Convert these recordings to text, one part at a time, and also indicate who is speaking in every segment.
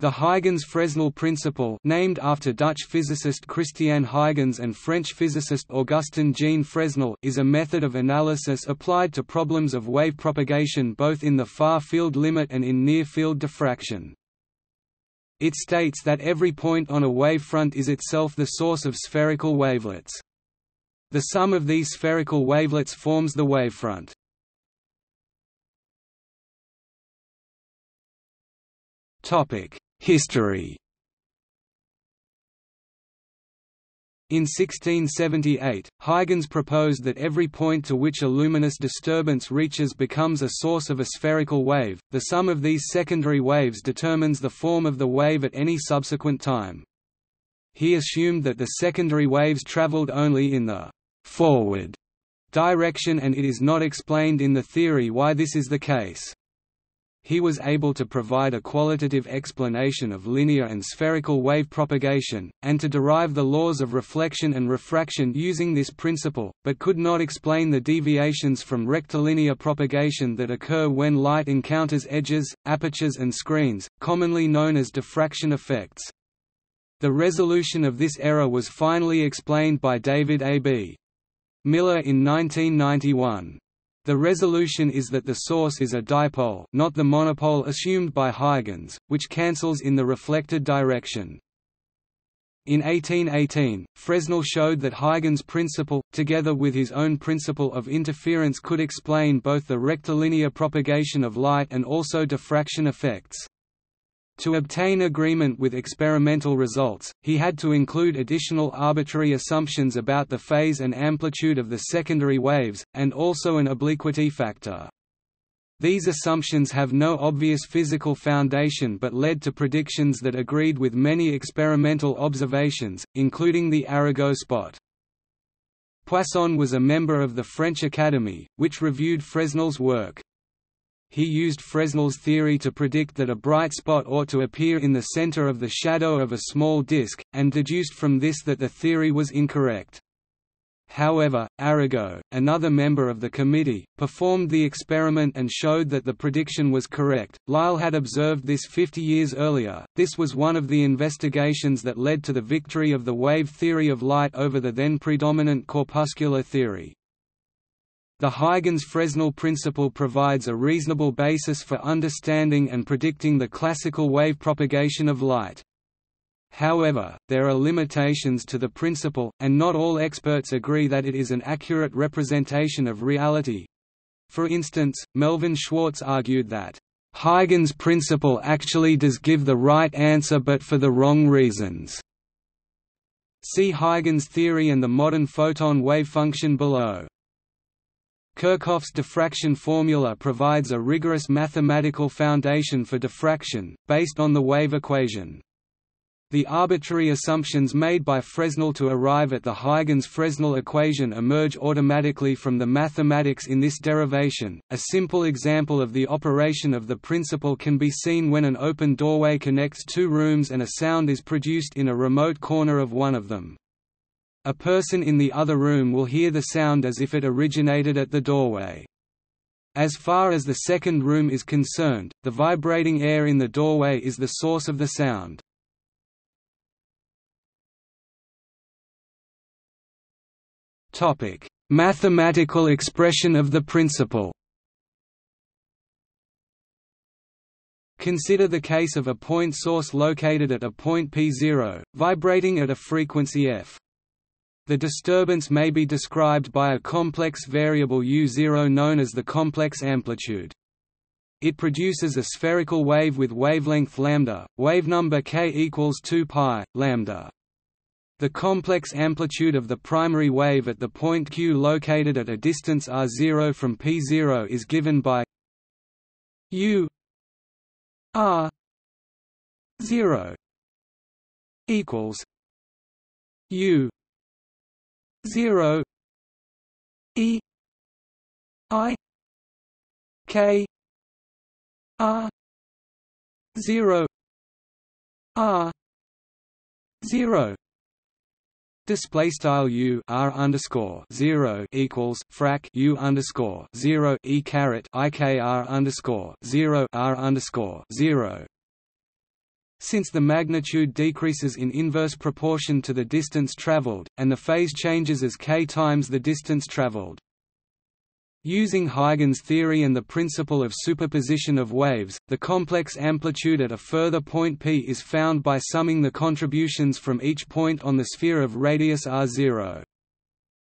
Speaker 1: The Huygens-Fresnel principle named after Dutch physicist Christiaan Huygens and French physicist Augustin Jean Fresnel is a method of analysis applied to problems of wave propagation both in the far-field limit and in near-field diffraction. It states that every point on a wavefront is itself the source of spherical wavelets. The sum of these spherical wavelets forms the wavefront. History. In 1678, Huygens proposed that every point to which a luminous disturbance reaches becomes a source of a spherical wave, the sum of these secondary waves determines the form of the wave at any subsequent time. He assumed that the secondary waves traveled only in the «forward» direction and it is not explained in the theory why this is the case he was able to provide a qualitative explanation of linear and spherical wave propagation, and to derive the laws of reflection and refraction using this principle, but could not explain the deviations from rectilinear propagation that occur when light encounters edges, apertures and screens, commonly known as diffraction effects. The resolution of this error was finally explained by David A. B. Miller in 1991. The resolution is that the source is a dipole not the monopole assumed by Huygens, which cancels in the reflected direction. In 1818, Fresnel showed that Huygens' principle, together with his own principle of interference could explain both the rectilinear propagation of light and also diffraction effects. To obtain agreement with experimental results, he had to include additional arbitrary assumptions about the phase and amplitude of the secondary waves, and also an obliquity factor. These assumptions have no obvious physical foundation but led to predictions that agreed with many experimental observations, including the Arago spot. Poisson was a member of the French Academy, which reviewed Fresnel's work he used Fresnel's theory to predict that a bright spot ought to appear in the center of the shadow of a small disk, and deduced from this that the theory was incorrect. However, Arago, another member of the committee, performed the experiment and showed that the prediction was correct. Lisle had observed this 50 years earlier. This was one of the investigations that led to the victory of the wave theory of light over the then predominant corpuscular theory. The Huygens-Fresnel principle provides a reasonable basis for understanding and predicting the classical wave propagation of light. However, there are limitations to the principle, and not all experts agree that it is an accurate representation of reality. For instance, Melvin Schwartz argued that, "...Huygens' principle actually does give the right answer but for the wrong reasons." See Huygens theory and the modern photon wave function below. Kirchhoff's diffraction formula provides a rigorous mathematical foundation for diffraction, based on the wave equation. The arbitrary assumptions made by Fresnel to arrive at the Huygens-Fresnel equation emerge automatically from the mathematics in this derivation. A simple example of the operation of the principle can be seen when an open doorway connects two rooms and a sound is produced in a remote corner of one of them. A person in the other room will hear the sound as if it originated at the doorway. As far as the second room is concerned, the vibrating air in the doorway is the source of the sound. Mathematical expression of the principle Consider the case of a point source located at a point p0, vibrating at a frequency f. The disturbance may be described by a complex variable u0 known as the complex amplitude. It produces a spherical wave with wavelength lambda, wave number k equals 2 pi lambda. The complex amplitude of the primary wave at the point q located at a distance r0 from p0 is given by u r 0 equals u zero E I K R zero R zero. Display style u r underscore zero equals frac u underscore zero e caret i k r underscore zero r underscore zero since the magnitude decreases in inverse proportion to the distance traveled, and the phase changes as k times the distance traveled. Using Huygens theory and the principle of superposition of waves, the complex amplitude at a further point p is found by summing the contributions from each point on the sphere of radius r0.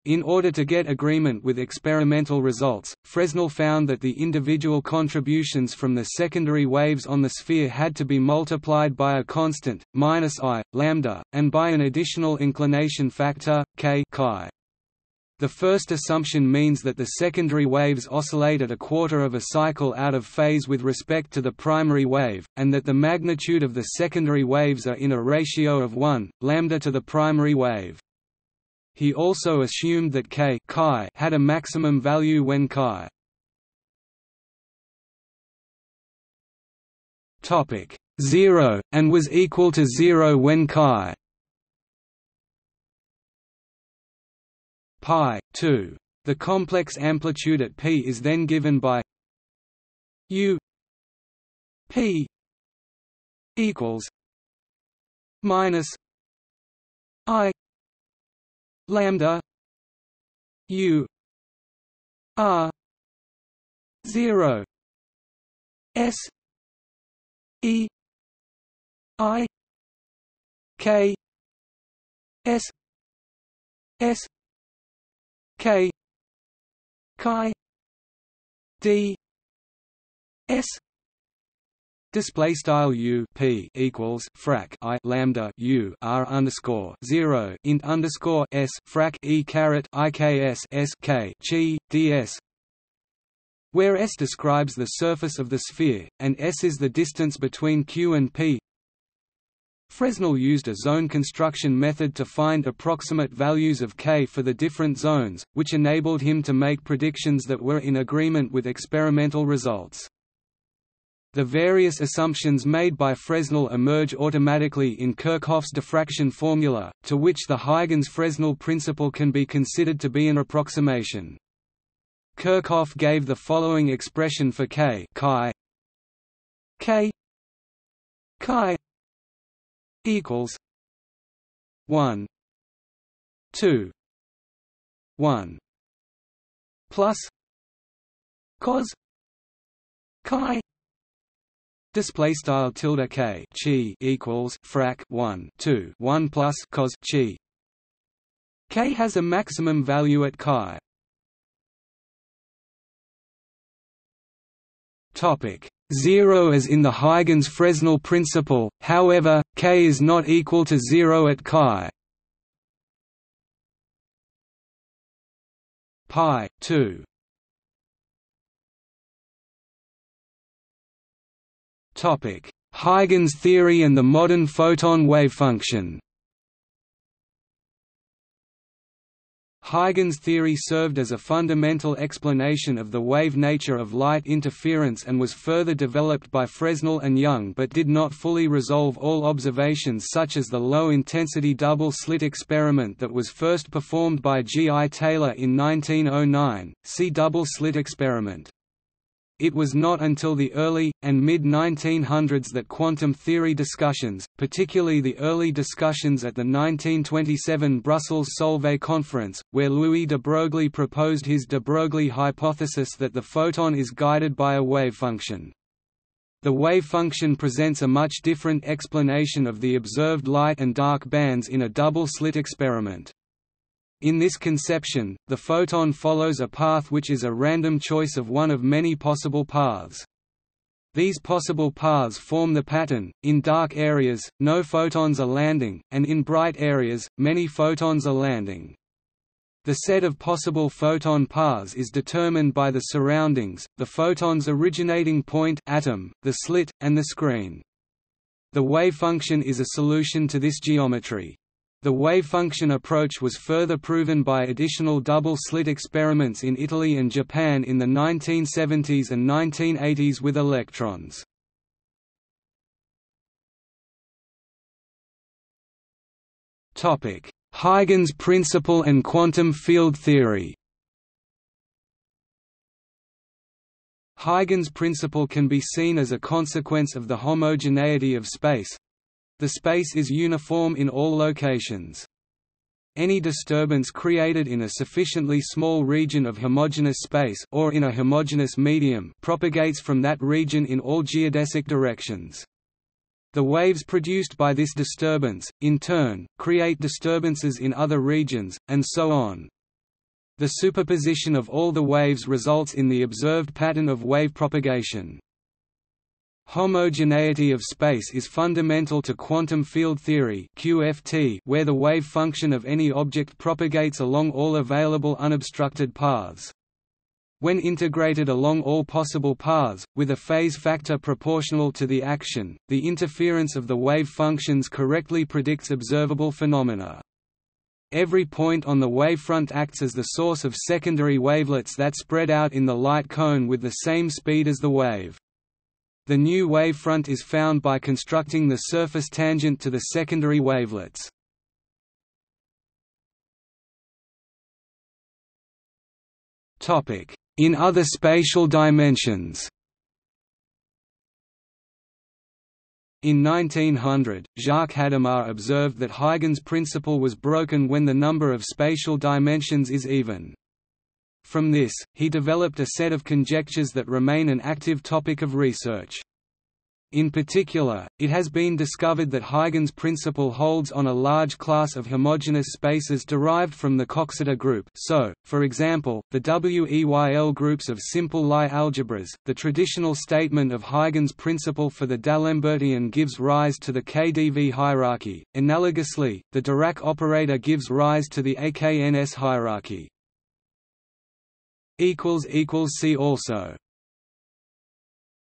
Speaker 1: In order to get agreement with experimental results, Fresnel found that the individual contributions from the secondary waves on the sphere had to be multiplied by a constant, minus i, lambda, and by an additional inclination factor, k chi. The first assumption means that the secondary waves oscillate at a quarter of a cycle out of phase with respect to the primary wave, and that the magnitude of the secondary waves are in a ratio of 1, lambda to the primary wave. He also assumed that k had a maximum value when chi topic 0 and was equal to 0 when chi pi 2. The complex amplitude at p is then given by u p equals minus i lambda u r 0 s e i k s s K chi D S Display style U P equals frac I lambda U R underscore zero int underscore S frac E caret I K S S K chi DS where S describes the surface of the sphere, and S is the distance between Q and P Fresnel used a zone construction method to find approximate values of k for the different zones, which enabled him to make predictions that were in agreement with experimental results. The various assumptions made by Fresnel emerge automatically in Kirchhoff's diffraction formula, to which the Huygens-Fresnel principle can be considered to be an approximation. Kirchhoff gave the following expression for k chi k chi equals one two one plus cos chi Display style tilde k chi equals frac one two one plus cos chi. K has a maximum value at chi. Topic 0 as in the Huygens-Fresnel principle, however, k is not equal to 0 at chi. pi 2 Huygens theory and the modern photon wave function. Huygens theory served as a fundamental explanation of the wave nature of light interference and was further developed by Fresnel and Young but did not fully resolve all observations such as the low-intensity double-slit experiment that was first performed by G. I. Taylor in 1909, see double-slit experiment. It was not until the early, and mid-1900s that quantum theory discussions, particularly the early discussions at the 1927 Brussels Solvay Conference, where Louis de Broglie proposed his de Broglie hypothesis that the photon is guided by a wave function. The wave function presents a much different explanation of the observed light and dark bands in a double-slit experiment. In this conception, the photon follows a path which is a random choice of one of many possible paths. These possible paths form the pattern, in dark areas, no photons are landing, and in bright areas, many photons are landing. The set of possible photon paths is determined by the surroundings, the photon's originating point atom, the slit, and the screen. The wave function is a solution to this geometry. The wave function approach was further proven by additional double-slit experiments in Italy and Japan in the 1970s and 1980s with electrons. Huygens principle and quantum field theory Huygens principle can be seen as a consequence of the homogeneity of space, the space is uniform in all locations. Any disturbance created in a sufficiently small region of homogeneous space or in a homogeneous medium propagates from that region in all geodesic directions. The waves produced by this disturbance, in turn, create disturbances in other regions, and so on. The superposition of all the waves results in the observed pattern of wave propagation. Homogeneity of space is fundamental to quantum field theory QFT where the wave function of any object propagates along all available unobstructed paths. When integrated along all possible paths, with a phase factor proportional to the action, the interference of the wave functions correctly predicts observable phenomena. Every point on the wavefront acts as the source of secondary wavelets that spread out in the light cone with the same speed as the wave. The new wavefront is found by constructing the surface tangent to the secondary wavelets. In other spatial dimensions In 1900, Jacques Hadamard observed that Huygens' principle was broken when the number of spatial dimensions is even. From this, he developed a set of conjectures that remain an active topic of research. In particular, it has been discovered that Huygens' principle holds on a large class of homogeneous spaces derived from the Coxeter group so, for example, the WEYL groups of simple Lie algebras. The traditional statement of Huygens' principle for the D'Alembertian gives rise to the KDV hierarchy. Analogously, the Dirac operator gives rise to the AKNS hierarchy. See also